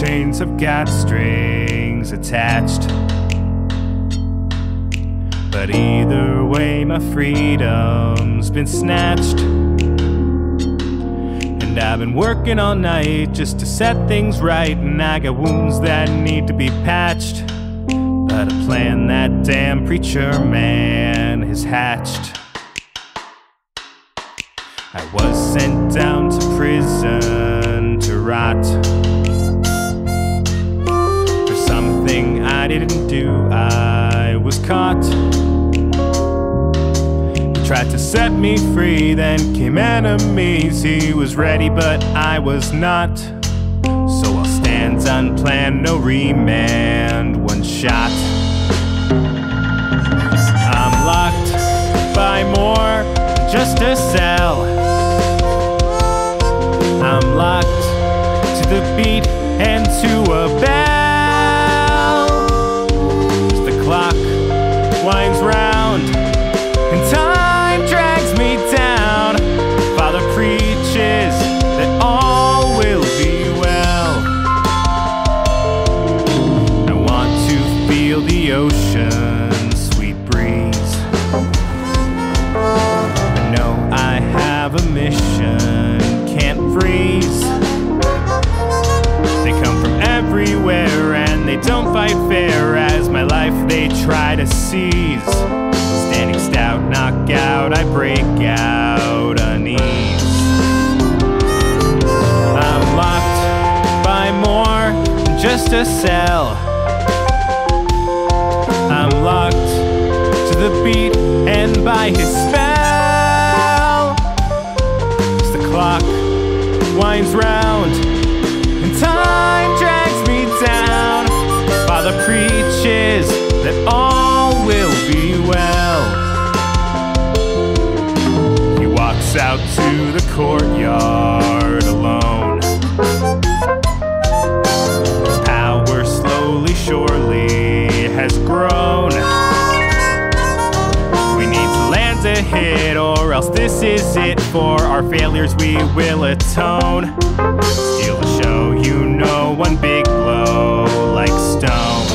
chains I've got strings attached. But either way, my freedom's been snatched. And I've been working all night just to set things right. And I got wounds that need to be patched. But a plan that damn preacher man has hatched. I was sent down to prison to rot. I was caught. He tried to set me free, then came enemies. He was ready, but I was not. So I'll stand unplanned, no remand, one shot. I'm locked by more just a cell. They don't fight fair as my life they try to seize. Standing stout, knock out, I break out unease. I'm locked by more than just a cell. I'm locked to the beat and by his spell. As the clock winds round grown. We need to land a hit, or else this is it. For our failures, we will atone. Steal the show, you know, one big blow like stone.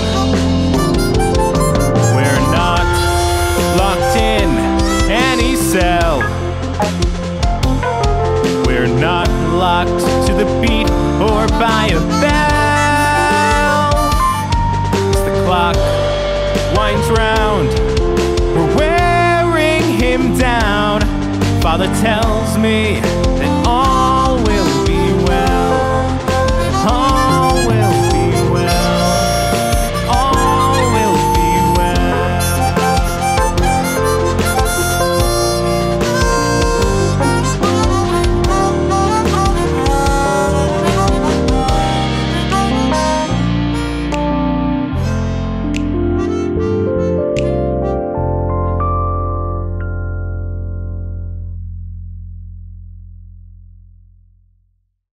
We're not locked in any cell. We're not locked to the beat or by a bell. Father tells me